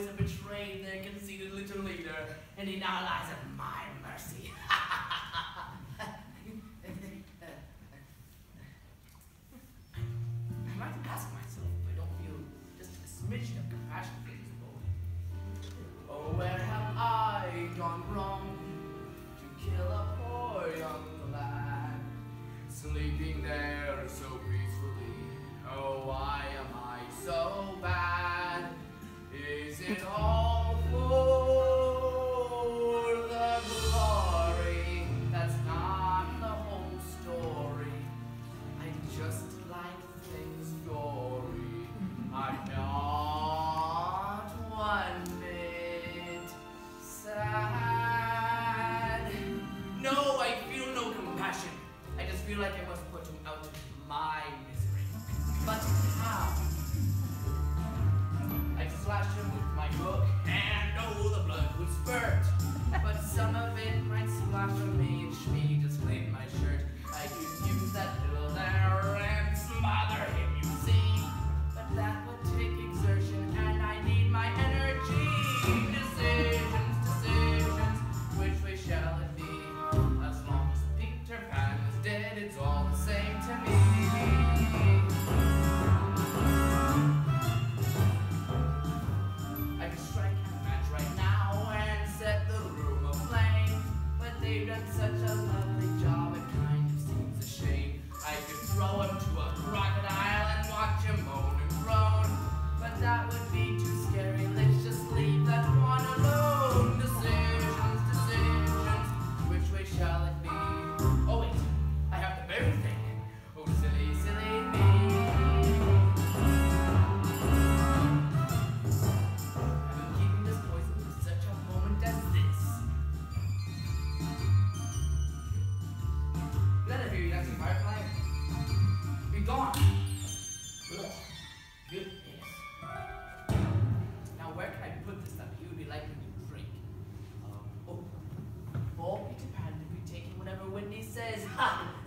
boys have betrayed their conceited little leader, and he now lies at my mercy. I might ask myself if I don't feel just a smidgen of compassion la que más